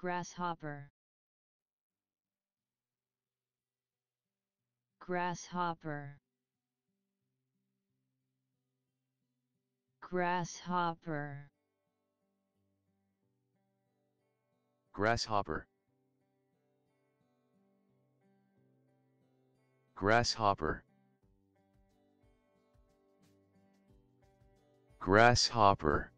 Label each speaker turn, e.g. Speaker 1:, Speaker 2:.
Speaker 1: grasshopper. Grasshopper. Grasshopper.
Speaker 2: Grasshopper. Grasshopper. Grasshopper.